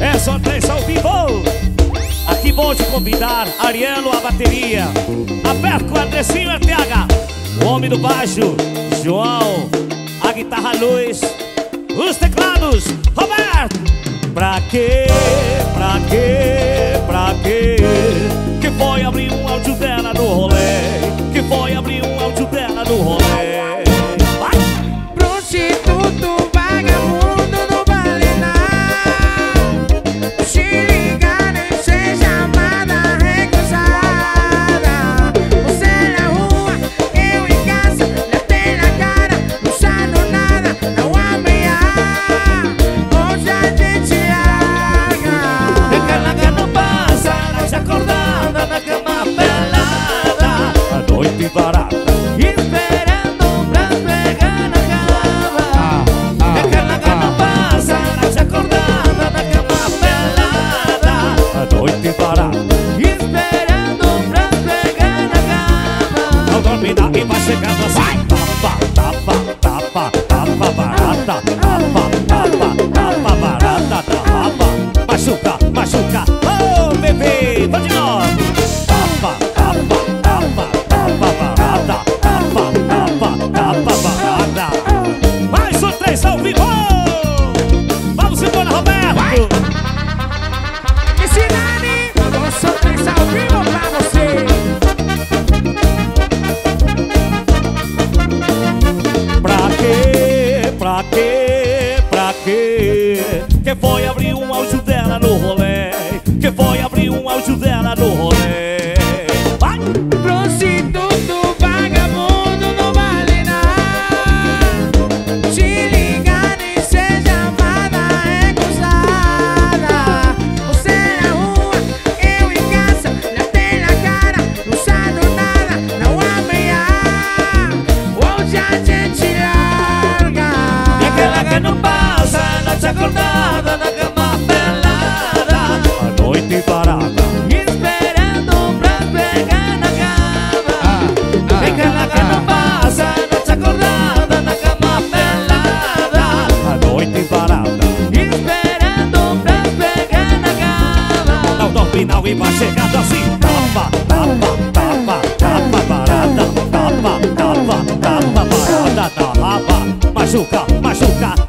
É só três ao vivo. Aqui vou te convidar Arielo a bateria. Aperto Andressinho RTH O homem do baixo João. A guitarra Luiz Os teclados Roberto. Pra quê? Pra quê? Pra quê? Que foi abrir um áudio dela no rolê. Que foi abrir um áudio dela no rolê Dorme não e vai chegando assim Tapa, tapa, tapa, tapa barata Pra que não passa nessa acordada na cama pelada A noite parada Esperando pra pegar na cama ah, ah, Aquela que não passa noite acordada na cama pelada A noite parada Esperando pra pegar na cama Não dá final e vai chegando assim Tapa, tapa, tapa, tapa parada Tapa, tapa, tapa parada Tapa, machuca, machuca